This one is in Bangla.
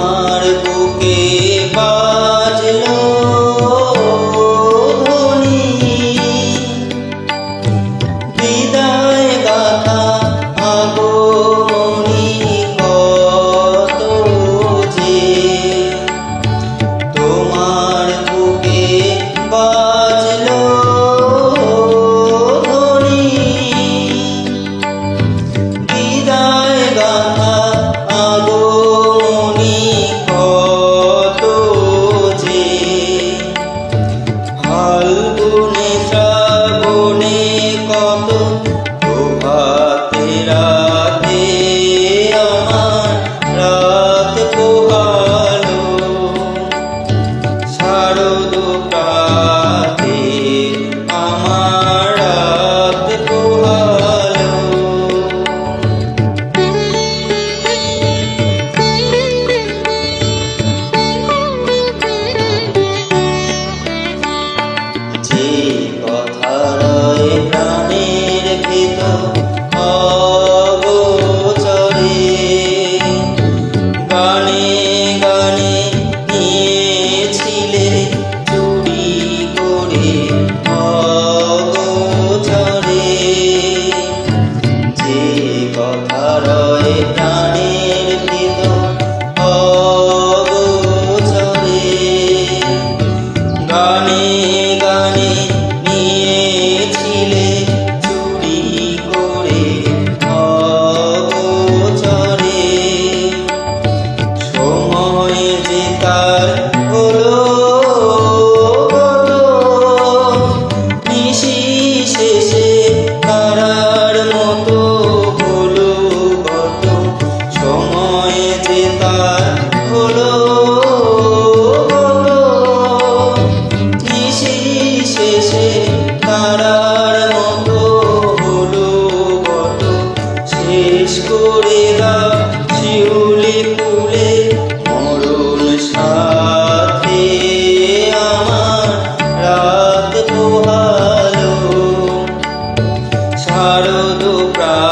मार्गों के ফাল্গুনে শ্রাবণে কত প্রভাতে রাতে আমার রাত পোহালো। শারদ love. শিউলি ফুলে। মরণ সাথে আমার রাত তো ভালো শারদ প্রা